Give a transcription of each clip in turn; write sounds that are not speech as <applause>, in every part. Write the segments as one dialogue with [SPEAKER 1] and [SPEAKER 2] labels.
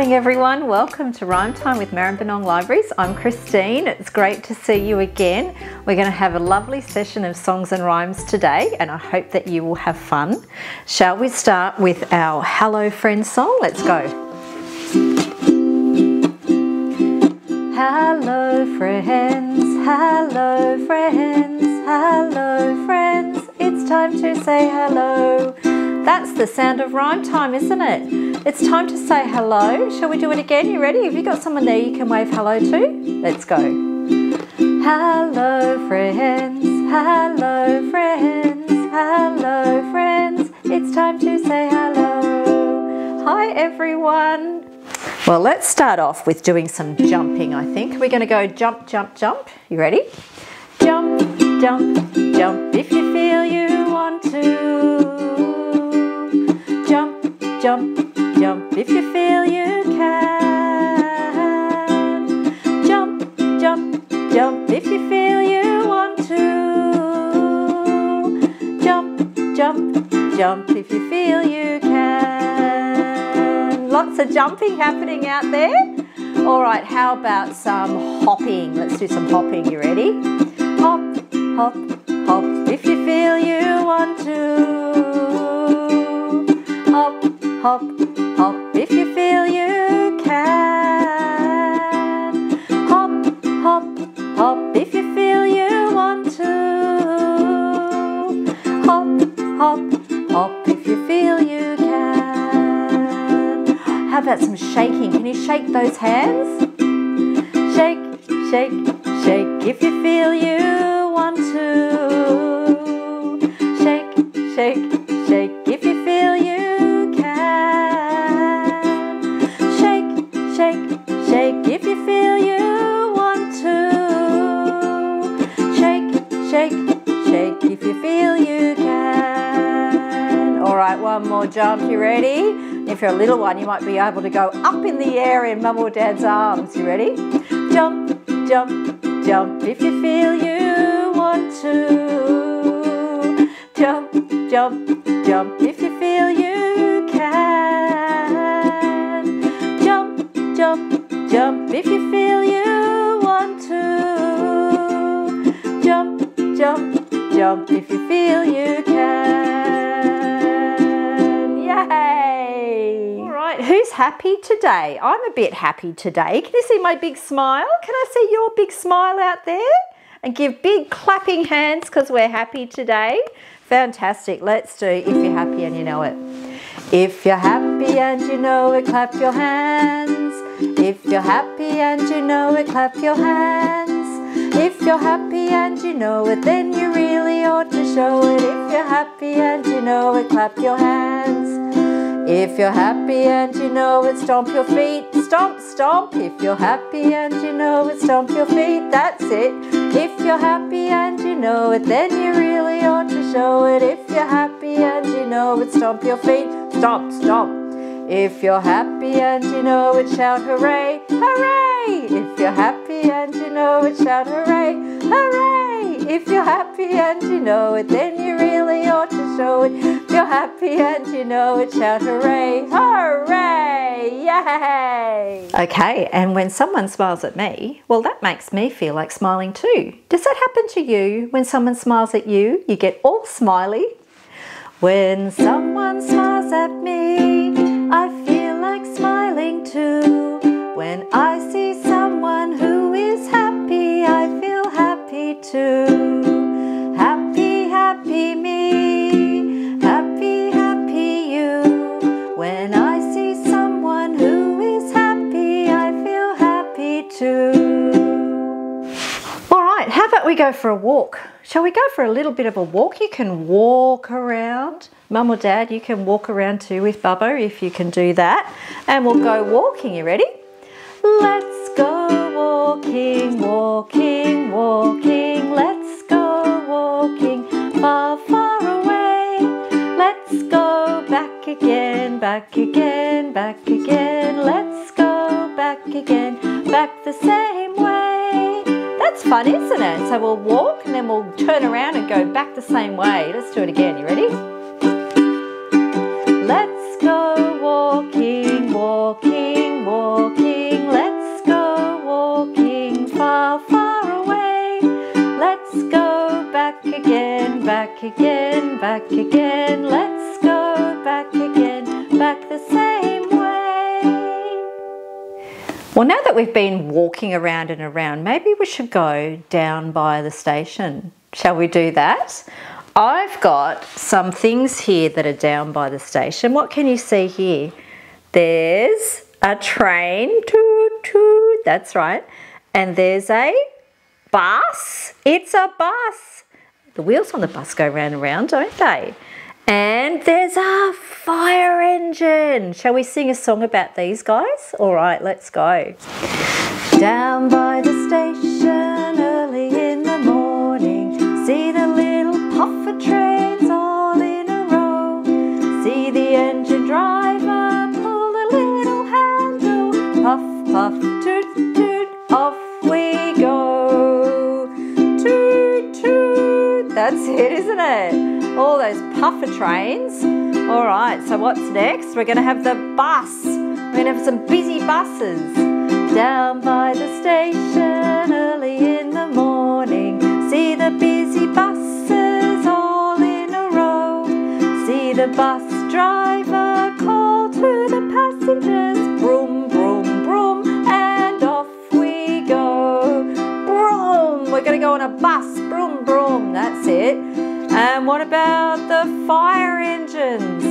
[SPEAKER 1] Morning everyone, welcome to Rhyme Time with Maribyrnong Libraries. I'm Christine, it's great to see you again. We're going to have a lovely session of songs and rhymes today and I hope that you will have fun. Shall we start with our Hello Friends song? Let's go. Hello friends, hello friends, hello friends, it's time to say hello. That's the sound of rhyme time, isn't it? It's time to say hello. Shall we do it again? You ready? Have you got someone there you can wave hello to? Let's go. Hello, friends. Hello, friends. Hello, friends. It's time to say hello. Hi, everyone. Well, let's start off with doing some jumping, I think. We're going to go jump, jump, jump. You ready? Jump, jump, jump if you feel you want to jump, jump if you feel you can. Jump, jump, jump if you feel you want to. Jump, jump, jump if you feel you can. Lots of jumping happening out there. All right, how about some hopping? Let's do some hopping. You ready? Hop, hop, hop if you feel you want to hop, hop feel you can. Hop, hop, hop if you feel you want to. Hop, hop, hop if you feel you can. How about some shaking? Can you shake those hands? Shake, shake, shake if you feel you want to. Ready? If you're a little one, you might be able to go up in the air in mum or dad's arms. You ready? Jump, jump, jump if you feel you want to. Jump, jump, jump if you feel you can. Jump, jump, jump if you feel you want to. Jump, jump, jump if you feel you can. Happy today? I'm a bit happy today. Can you see my big smile? Can I see your big smile out there? And give big clapping hands because we're happy today. Fantastic. Let's do if you're happy and you know it. If you're happy and you know it, clap your hands. If you're happy and you know it, clap your hands. If you're happy and you know it, then you really ought to show it. If you're happy and you know it, clap your hands. If you're happy and you know it, stomp your feet, stomp, stomp. If you're happy and you know it, stomp your feet, that's it. If you're happy and you know it, then you really ought to show it. If you're happy and you know it, stomp your feet, stomp, stomp. If you're happy and you know it, shout hooray, hooray! If you're happy and you know it, shout hooray, hooray! If you're happy and you know it, then you really ought to show it. If you're happy and you know it, shout hooray, hooray, yay! Okay, and when someone smiles at me, well, that makes me feel like smiling too. Does that happen to you? When someone smiles at you, you get all smiley? When someone smiles little bit of a walk? You can walk around. Mum or Dad, you can walk around too with Bubba if you can do that. And we'll go walking. You ready? Let's go walking, walking, walking. Let's go walking far, far away. Let's go back again, back again, back again. Let's go back again, back the same way that's fun, isn't it? So we'll walk and then we'll turn around and go back the same way. Let's do it again. You ready? Let's go walking, walking, walking. Let's go walking far, far away. Let's go back again, back again, back again. Well, now that we've been walking around and around, maybe we should go down by the station. Shall we do that? I've got some things here that are down by the station. What can you see here? There's a train, toot toot, that's right. And there's a bus. It's a bus. The wheels on the bus go round and round, don't they? And there's a fire engine. Shall we sing a song about these guys? All right, let's go. Down by the station early in the morning, see the little puffer trains all in a row. See the engine driver pull the little handle, puff, puff, toot, toot, off we go. Toot, toot. That's it, isn't it? All those puffer trains. All right, so what's next? We're going to have the bus. We're going to have some busy buses down by the station early in the morning. See the busy buses all in a row. See the bus driver call to the passengers. And what about the fire engines?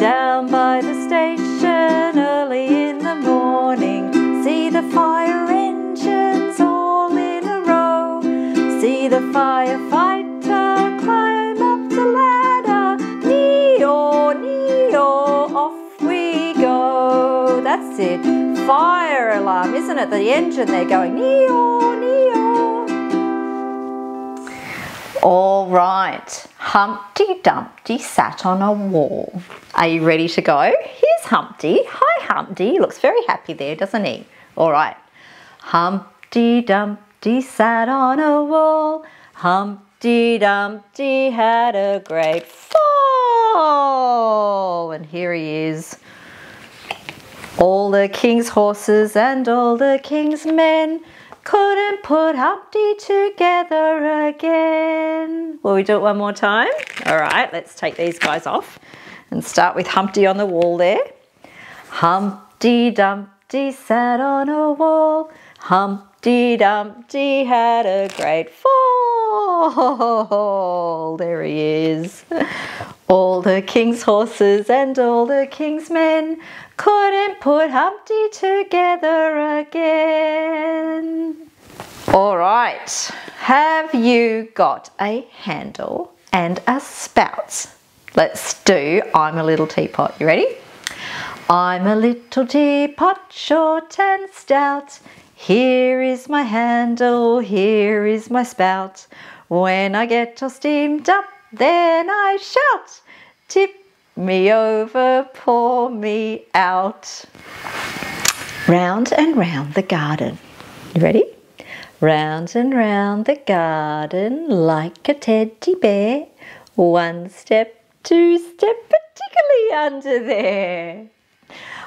[SPEAKER 1] Down by the station early in the morning. See the fire engines all in a row. See the firefighter climb up the ladder. Neo, neo, off we go. That's it. Fire alarm, isn't it? The engine, they're going neo. All right, Humpty Dumpty sat on a wall. Are you ready to go? Here's Humpty. Hi, Humpty. He looks very happy there, doesn't he? All right. Humpty Dumpty sat on a wall. Humpty Dumpty had a great fall. And here he is. All the king's horses and all the king's men couldn't put Humpty together again. Will we do it one more time? All right, let's take these guys off and start with Humpty on the wall there. Humpty Dumpty sat on a wall. Humpty Dumpty had a great fall. <laughs> There he is. All the king's horses and all the king's men couldn't put Humpty together again. All right, have you got a handle and a spout? Let's do I'm a little teapot. You ready? I'm a little teapot, short and stout. Here is my handle, here is my spout. When I get all steamed up, then I shout, tip me over, pour me out. Round and round the garden. You ready? Round and round the garden like a teddy bear. One step, two step, particularly under there.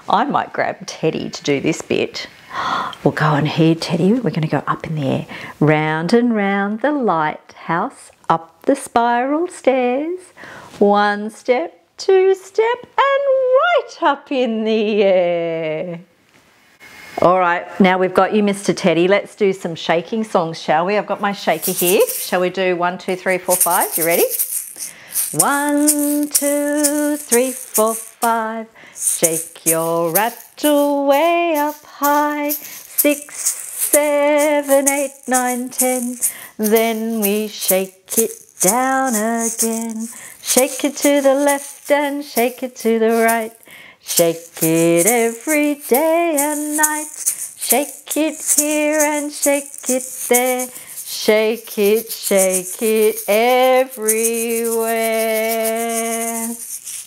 [SPEAKER 1] I might grab Teddy to do this bit. <gasps> We'll go on here, Teddy. We're going to go up in the air. Round and round the lighthouse, up the spiral stairs. One step, two step and right up in the air. All right, now we've got you, Mr. Teddy. Let's do some shaking songs, shall we? I've got my shaker here. Shall we do one, two, three, four, five? You ready? One, two, three, four, five. Shake your rattle way up high. Six, seven, eight, nine, ten. Then we shake it down again. Shake it to the left and shake it to the right. Shake it every day and night. Shake it here and shake it there. Shake it, shake it everywhere.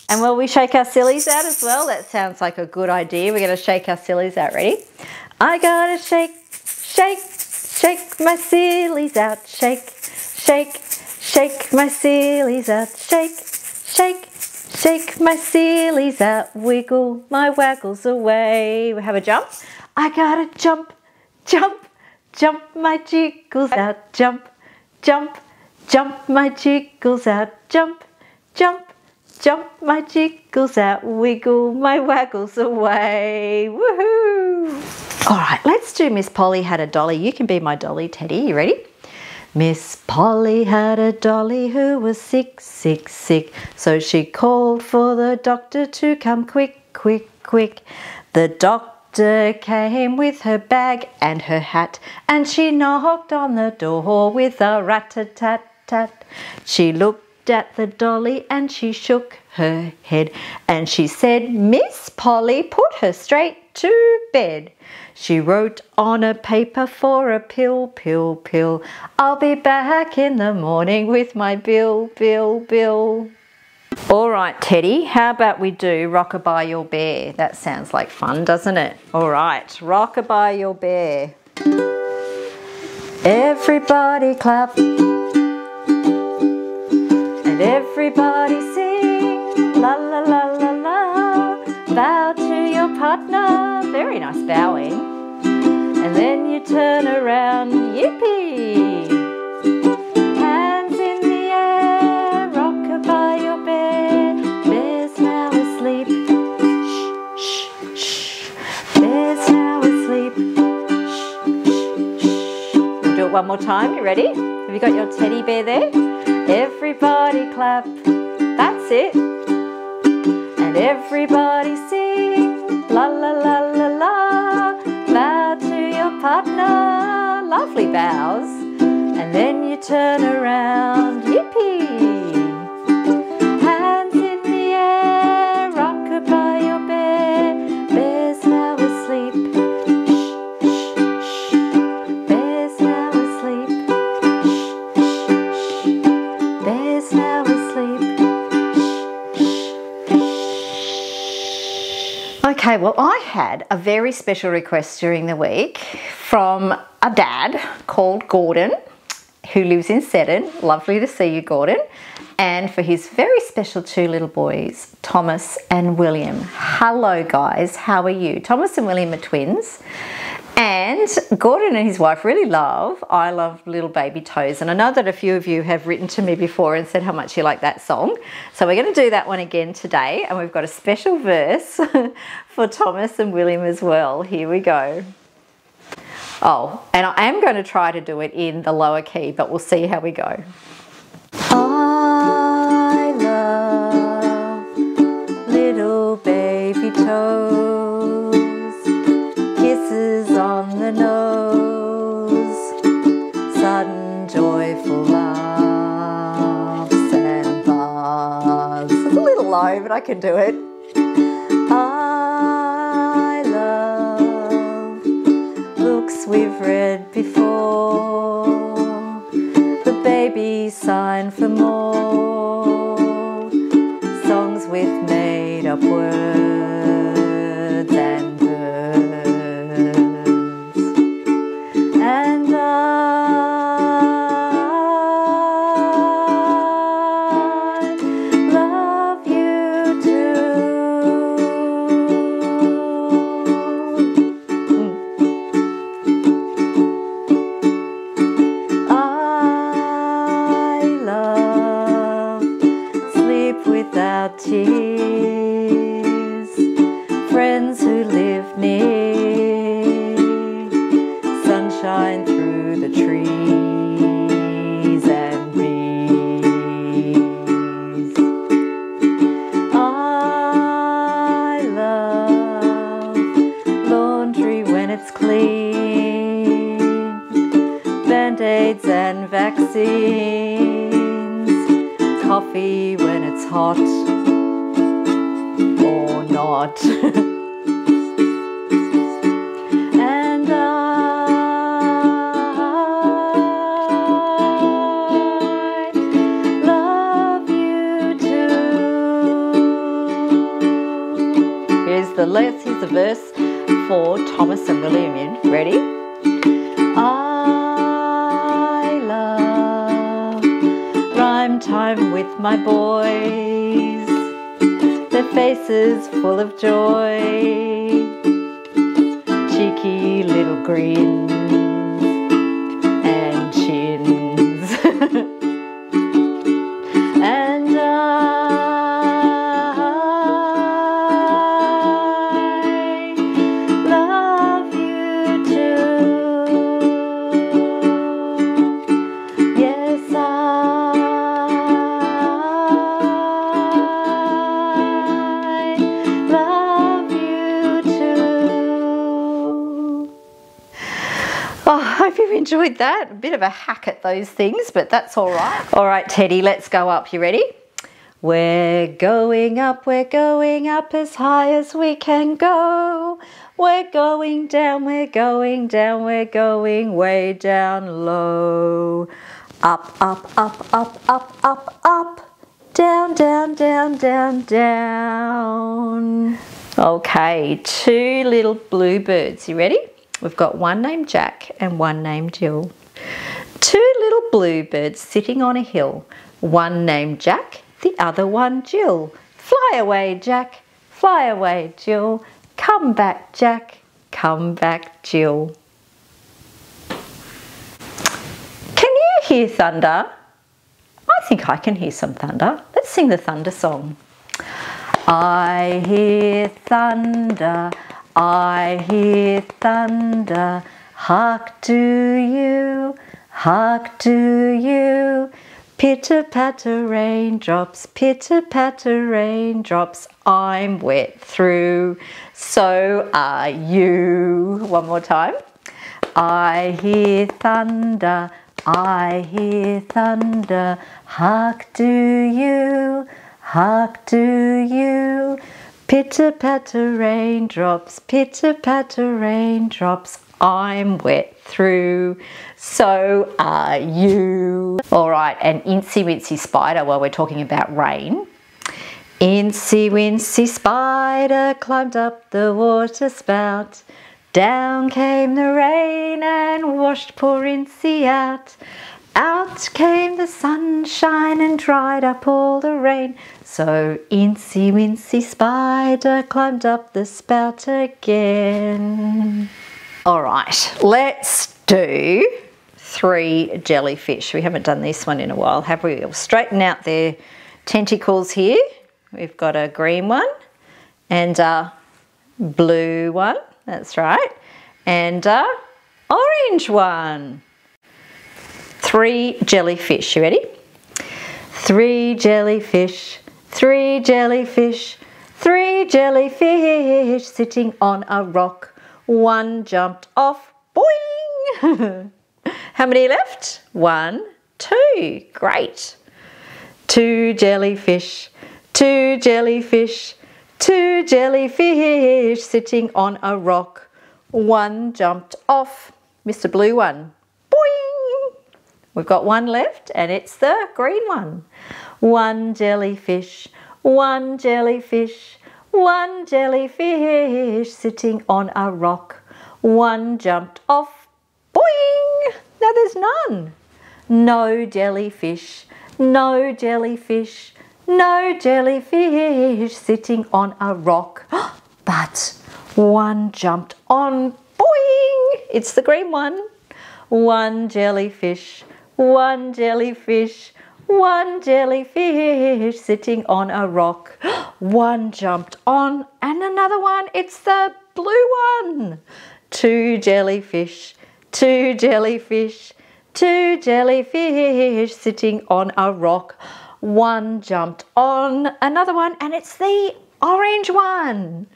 [SPEAKER 1] And will we shake our sillies out as well? That sounds like a good idea. We're going to shake our sillies out. Ready? I gotta shake, shake, shake my sillies out. Shake, shake, Shake my sillies out, shake, shake, shake my sillies out, wiggle my waggles away. We have a jump. I gotta jump, jump, jump my jiggles out, jump, jump, jump my jiggles out, jump, jump, jump my jiggles out, wiggle my waggles away. Woohoo! All right, let's do Miss Polly had a dolly. You can be my dolly, Teddy. You ready? Miss Polly had a dolly who was sick, sick, sick. So she called for the doctor to come quick, quick, quick. The doctor came with her bag and her hat, and she knocked on the door with a rat-a-tat-tat. She looked at the dolly and she shook her head, and she said, Miss Polly, put her straight to bed. She wrote on a paper for a pill, pill, pill. I'll be back in the morning with my bill, bill, bill. All right, Teddy, how about we do Rockabye Your Bear? That sounds like fun, doesn't it? All right, Rockabye Your Bear. Everybody clap and everybody sing la la la la la. Partner, very nice bowing. And then you turn around, yippee! Hands in the air, rockabye your bear. Bear's now asleep. Shh, shh, shh. Bear's now asleep. Shh, shh, shh. We'll do it one more time. You ready? Have you got your teddy bear there? Everybody clap. That's it. And everybody sing. La la la la la. Bow to your partner. Lovely bows. And then you turn around. Yippee. Okay, well, I had a very special request during the week from a dad called Gordon who lives in Seddon. Lovely to see you, Gordon. And for his very special two little boys, Thomas and William. Hello, guys. How are you? Thomas and William are twins. And Gordon and his wife really love I Love Little Baby Toes. And I know that a few of you have written to me before and said how much you like that song. So we're going to do that one again today. And we've got a special verse <laughs> for Thomas and William as well. Here we go. Oh, and I am going to try to do it in the lower key, but we'll see how we go. I love little baby toes, I can do it. I love books we've read before, the baby sign for more, it's time with my boys. Their faces full of joy, cheeky little grins hope you enjoyed that. A bit of a hack at those things, but that's all right. All right, Teddy, let's go up. You ready? We're going up, we're going up as high as we can go. We're going down, we're going down, we're going way down low. Up, up, up, up, up, up, up. Down, down, down, down, down. Okay, two little bluebirds. You ready? We've got one named Jack and one named Jill. Two little bluebirds sitting on a hill. One named Jack, the other one Jill. Fly away, Jack. Fly away, Jill. Come back, Jack. Come back, Jill. Can you hear thunder? I think I can hear some thunder. Let's sing the thunder song. I hear thunder, I hear thunder. Hark to you, hark to you. Pitter patter raindrops, pitter patter raindrops. I'm wet through, so are you. One more time. I hear thunder, I hear thunder. Hark to you, hark to you. Pitter patter raindrops, pitter patter raindrops. I'm wet through, so are you. All right, and Incy Wincy Spider while we're talking about rain. Incy Wincy Spider climbed up the water spout. Down came the rain and washed poor Incy out. Out came the sunshine and dried up all the rain. So Incy Wincy Spider climbed up the spout again. All right, let's do three jellyfish. We haven't done this one in a while, have we? We'll straighten out their tentacles here. We've got a green one and a blue one. That's right. And a orange one. Three jellyfish. You ready? Three jellyfish, three jellyfish, three jellyfish sitting on a rock. One jumped off. Boing! <laughs> How many left? One, two. Great. Two jellyfish, two jellyfish, two jellyfish sitting on a rock. One jumped off. Mr. Blue one. We've got one left and it's the green one. One jellyfish, one jellyfish, one jellyfish sitting on a rock. One jumped off. Boing! Now there's none. No jellyfish, no jellyfish, no jellyfish sitting on a rock. <gasps> But one jumped on. Boing! It's the green one. One jellyfish, one jellyfish, one jellyfish sitting on a rock. <gasps> One jumped on and another one. It's the blue one. Two jellyfish, two jellyfish, two jellyfish sitting on a rock. One jumped on another one and it's the orange one.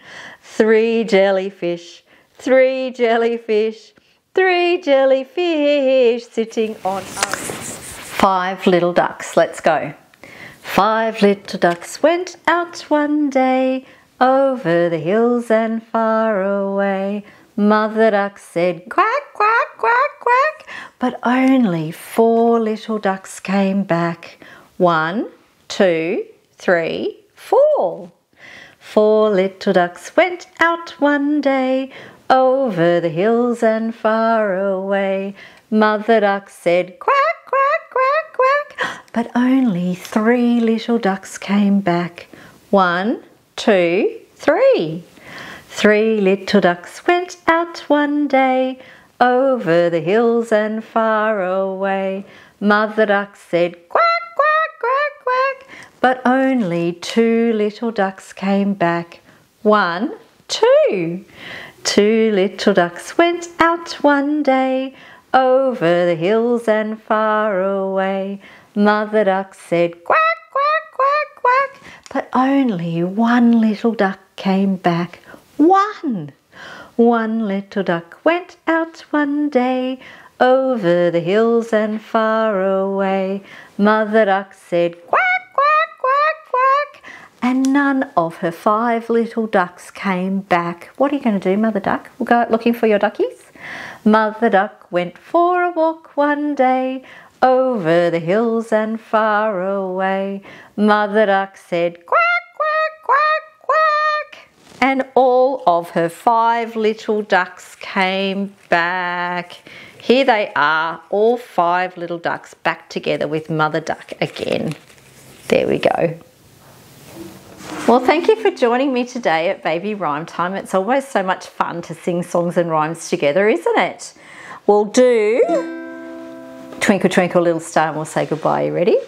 [SPEAKER 1] Three jellyfish, three jellyfish, three jellyfish sitting on Five little ducks. Let's go. Five little ducks went out one day over the hills and far away. Mother duck said quack, quack, quack, quack, but only four little ducks came back. One, two, three, four. Four little ducks went out one day over the hills and far away. Mother duck said quack, quack, quack, quack, but only three little ducks came back. One, two, three. Three little ducks went out one day over the hills and far away. Mother duck said quack, quack, quack, quack, but only two little ducks came back. One, two. Two little ducks went out one day over the hills and far away. Mother duck said quack, quack, quack, quack, but only one little duck came back. One! One little duck went out one day over the hills and far away. Mother Duck said quack. And none of her five little ducks came back. What are you going to do, Mother Duck? We'll go out looking for your duckies. Mother Duck went for a walk one day over the hills and far away. Mother Duck said quack, quack, quack, quack. And all of her five little ducks came back. Here they are, all five little ducks back together with Mother Duck again. There we go. Well, thank you for joining me today at Baby Rhyme Time. It's always so much fun to sing songs and rhymes together, isn't it? We'll do Twinkle Twinkle Little Star and we'll say goodbye. You ready?